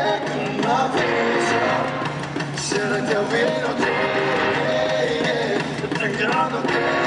viaggio con una freccia, se la ti te, te.